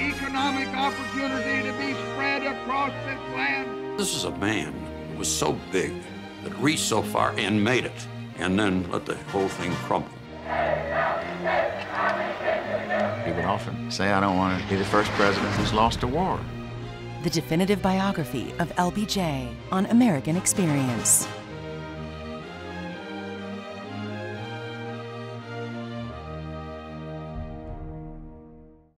economic opportunity to be spread across this land. This is a man who was so big that reached so far and made it, and then let the whole thing crumble. He would often say, I don't want to be the first president who's lost a war. The definitive biography of LBJ on American Experience.